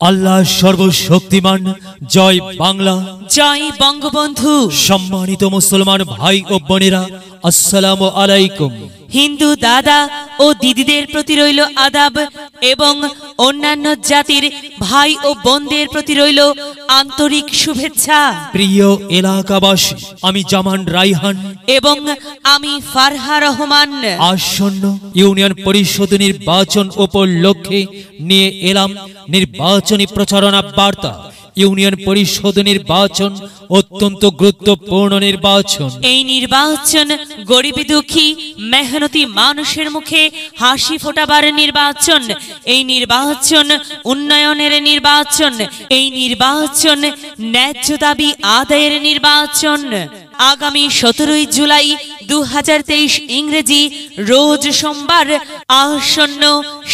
আল্লাহ সর্বশক্তিমান। জয় বাংলা। জয় বঙ্গবন্ধু। সম্মানিত মুসলমান ভাই ও বোনেরা আসসালাম আলাইকুম। হিন্দু দাদা ও দিদিদের প্রতি রইল আদাব এবং অন্যান্য জাতির ভাই ও বোনদের প্রতি রইল আন্তরিক শুভেচ্ছা। প্রিয় এলাকাবাসী আমি জামান রাইহান। এবং আমি ফারহা রহমান। আসন্ন ইউনিয়ন পরিষদ নির্বাচন উপলক্ষে নিয়ে এলাম নির্বাচনী প্রচারণা বার্তা। ইউনিয়ন পরিষদ নির্বাচন, অত্যন্ত গুরুত্বপূর্ণ নির্বাচন। এই নির্বাচন গরিবী দুঃখী, মেহনতি মানুষের মুখে হাসি ফোটাবার নির্বাচন। এই নির্বাচন উন্নয়নের নির্বাচন। এই নির্বাচন ন্যায্য দাবি আদায়ের নির্বাচন। আগামী সতেরোই জুলাই দু ইংরেজি রোজ সোমবার আসন্ন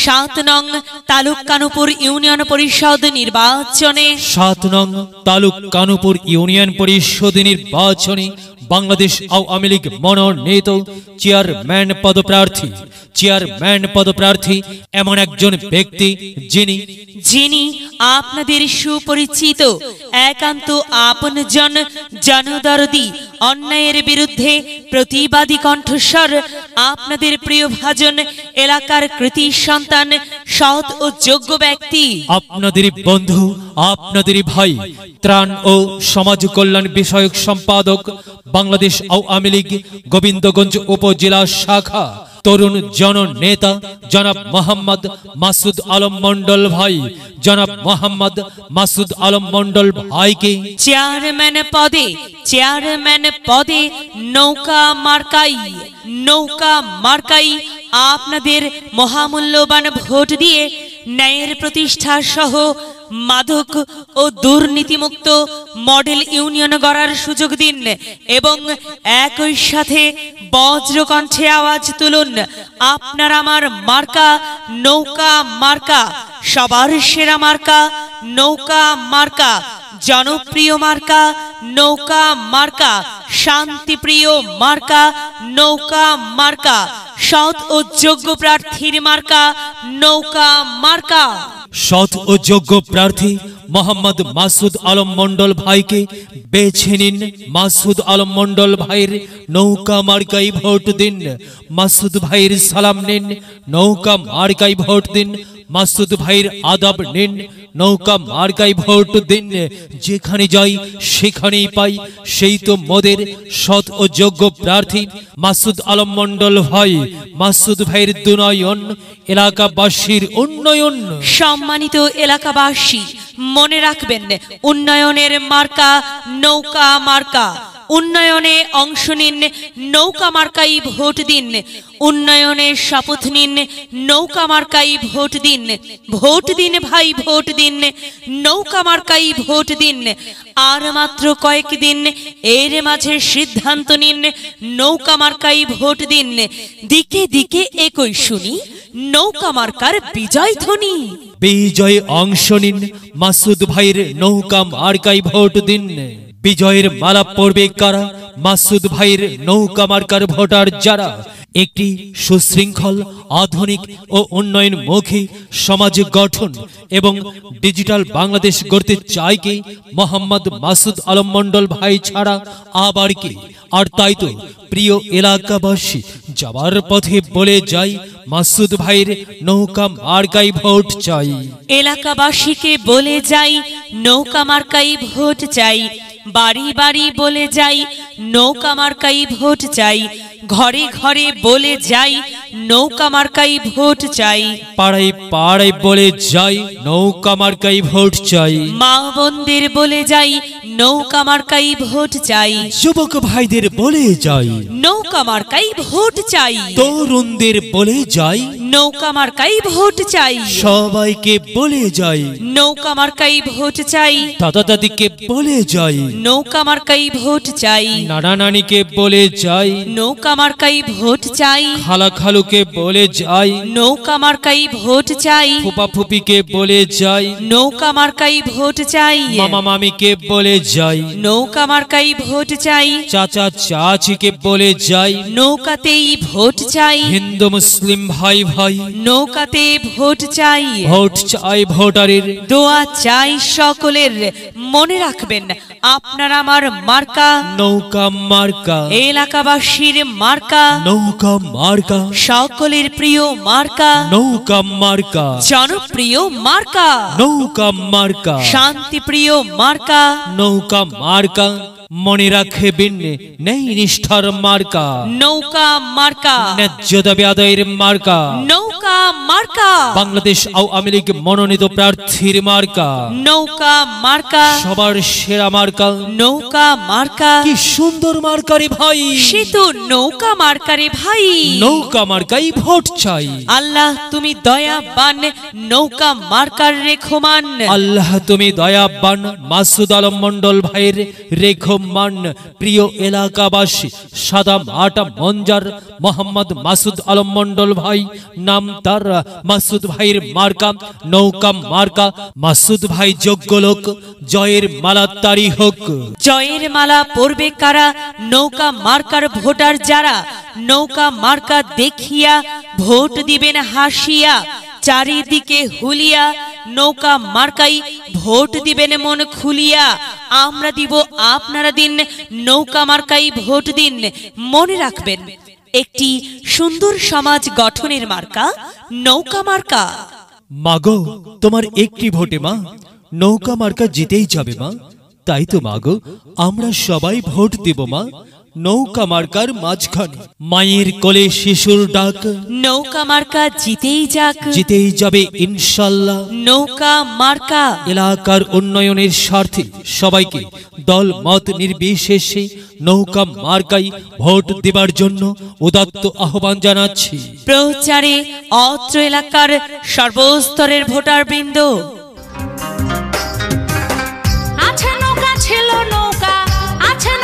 সাত নং তালুকানুপুর ইউনিয়ন পরিষদ নির্বাচনে। সাত নং তালুক কানুপুর ইউনিয়ন পরিষদ নির্বাচনে বাংলাদেশ আওয়ামী লীগ মনোনীত চেয়ারম্যান পদপ্রার্থী। চেয়ারম্যান পদপ্রার্থী এমন একজন ব্যক্তি যিনি যিনি আপনাদের সুপরিচিত একান্ত আপনজন জনদরদি অন্যায়ের বিরুদ্ধে প্রতিবাদী কণ্ঠস্বর, আপনাদের প্রিয় ভাজন, এলাকার কৃতি সন্তান, সৎ ও যোগ্য ব্যক্তি। আপনাদের বন্ধু, আপনাদের ভাই, ত্রাণ ও সমাজ কল্যাণ বিষয়ক সম্পাদক, বাংলাদেশ আওয়ামী লীগ, গোবিন্দগঞ্জ উপজেলা শাখা। তরুণ জন নেতা জনাব মোহাম্মদ মাসুদ আলম মন্ডল ভাই। জনাব মোহাম্মদ মাসুদ আলম মন্ডল ভাইকে চেয়ারম্যান পদে চেয়ারম্যান পদে নৌকা মার্কাই নৌকা মার্কাই আপনাদের মহামূল্যবান ভোট দিয়ে ন্যায়ের প্রতিষ্ঠা সহ মাদক ও দুর্নীতিমুক্ত মডেল ইউনিয়ন গড়ার সুযোগ দিন এবং একই সাথে বজ্রকণ্ঠে আওয়াজ তুলুন। আপনার আমার মার্কা, নৌকা মার্কা, সবার সেরা মার্কা, নৌকা মার্কা, জনপ্রিয় মার্কা, নৌকা মার্কা, শান্তিপ্রিয় মার্কা, নৌকা মার্কা সৎ ও যোগ্য প্রার্থীর মার্কা, নৌকা মার্কা। সৎ ও যোগ্য প্রার্থী মোহাম্মদ মাসুদ আলম মন্ডল ভাইকে বেছে নিন। মাসুদ আলম মন্ডল ভাইয়ের নৌকা মার্কাই ভোট দিন। মাসুদ ভাইয়ের সালাম নিন। নৌকা মার্কাই ভোট দিন। মাসুদ ভাইয়ের আদাব নিন। নৌকা মার্কাই ভোট দিন, যেখানে যাই সেখানেই পাই। সেই তো মোদের সৎ ও যোগ্য প্রার্থী মাসুদ আলম মন্ডল ভাই। মাসুদ ভাইয়ের দুনয়ন, এলাকাবাসীর উন্নয়ন। সম্মানিত এলাকাবাসী, মনে রাখবেন, উন্নয়নের মার্কা, নৌকা মার্কা। উন্নয়নে অংশ নিন, নৌকা মার্কাই ভোট দিন। উন্নয়নে শপথ নিন, নৌকা মার্কাই ভোট দিন। ভোট দিন ভাই, ভোট দিন। নৌকা মার্কাই ভোট দিন। আর মাত্র কয়েকদিন এর মাঝে সিদ্ধান্ত নিন, নৌকা মার্কাই ভোট দিন। দিকে দিকে একই শুনি, নৌকা মার্কার বিজয় ধ্বনি। বিজয়ে অংশ নিন, মাসুদ ভাইয়ের নৌকা মার্কাই ভোট দিন। বিজয়ের মালা পড়বে কারা? মাসুদ ভাইয়ের নৌকা মার্কার ভোটার যারা? একটি সুশৃঙ্খল, আধুনিক ও উন্নয়নমুখী সমাজ গঠন এবং ডিজিটাল বাংলাদেশ গড়তে চায় কে? মোহাম্মদ মাসুদ আলম মন্ডল ভাই ছাড়া আবার কে? আর তাই তো প্রিয় এলাকাবাসী যাবার পথে বলে যাই মাসুদ ভাইয়ের নৌকা মার্কাই ভোট চাই। এলাকাবাসীকে বলে যাই নৌকা মার্কাই ভোট চাই। বাড়ি বাড়ি বলে যাই নৌকা মার্কাই ভোট চাই। ঘরে ঘরে বলে যাই নৌকা মার্কাই ভোট চাই। পাড়ায় পাড়ায় বলে যাই নৌকা মার্কাই ভোট চাই। মা বোনদের বলে যাই নৌকা মার্কাই ভোট চাই। যুবক ভাইদের বলে যাই। নৌকা মার্কাই ভোট চাই। তরুণদের বলে যাই। নৌকা মার্কাই ভোট চাই। সবাইকে বলে যাই। নৌকা মার্কাই ভোট চাই। দাদা দাদিকে বলে যাই। নৌকা মার্কাই ভোট চাই। নানা নানিকে বলে যাই। নৌকা মার্কাই ভোট চাই। খালা খালুকে বলে যাই। নৌকা মার্কাই ভোট চাই। ফুপা ফুপিকে বলে যাই। নৌকা মার্কাই ভোট চাই। মামা মামিকে বলে যাই। নৌকা মার্কাই ভোট চাই। চাচা চাচিকে বলে যাই। নৌকাতেই ভোট চাই। হিন্দু মুসলিম ভাই ভাই। নৌকাতে ভোট চাই। ভোট চাই ভোটারের। দোয়া চাই সকলের। মনে রাখবেন আপনার আমার মার্কা। নৌকা মার্কা। এলাকাবাসীর মার্কা। নৌকা মার্কা। সকলের প্রিয় মার্কা। নৌকা মার্কা। জনপ্রিয় মার্কা। নৌকা মার্কা। শান্তিপ্রিয় মার্কা। নৌকা মার্কা। মনে রাখে রাখবেন নেই নিষ্ঠার মার্কা। নৌকা মার্কা। ন্যায্য দাবি আদায়ের মার্কা। নৌকা মার্কা। বাংলাদেশ আওয়ামী লীগ মনোনীত প্রার্থীর মার্কা। নৌকা মার্কা। সবার সেরা মার্কা। নৌকা মার্কা। কি সুন্দর মার্কারে ভাই। সে তো নৌকা মার্কারে ভাই। নৌকা মার্কাই ভোট চাই। আল্লাহ তুমি দয়াবান নৌকা মার্কার রেখমান। আল্লাহ তুমি দয়াবান মাসুদ আলম মন্ডল ভাইয়ের রেখমান। প্রিয় এলাকাবাসী সাদাম আটা মঞ্জার মোহাম্মদ মাসুদ আলম মন্ডল ভাই নাম তার মাসুদ ভাইয়ের মার্কা নৌকা মার্কা মাসুদ ভাই যোগ্য লোক জয়ের মালা তারি হোক জয়ের মালা পড়বে কারা নৌকা মার্কার ভোটার যারা নৌকা মার্কা দেখিয়া ভোট দিবেন হাসিয়া চারিদিকে হুলিয়া নৌকা মার্কাই ভোট দিবেন মন খুলিয়া আমরা দিব আপনারা দিন নৌকা মার্কাই ভোট দিন মনে রাখবেন একটি সুন্দর সমাজ গঠনের মার্কা নৌকা মার্কা। মাগো তোমার একটি ভোটে মা নৌকা মার্কা জিতেই যাবে মা। তাই তো মাগো আমরা সবাই ভোট দেব মা নৌকা মার্কার মাঝখানে। মায়ের কোলে শিশুর ডাক। নৌকা মার্কা জিতেই যাক। জিতেই যাবে ইনশাল্লাহ। নৌকা মার্কা। এলাকার উন্নয়নের স্বার্থে সবাইকে দল মত নির্বিশেষে নৌকা মার্কাই ভোট দেবার জন্য উদাত্ত আহ্বান জানাচ্ছি। প্রচারে অত্র এলাকার সর্বস্তরের ভোটার বৃন্দ নৌকা নৌকা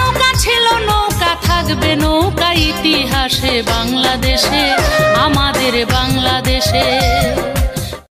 নৌকা নৌকা, থাকবে নৌকা ইতিহাসে বাংলাদেশে, আমাদের বাংলাদেশে।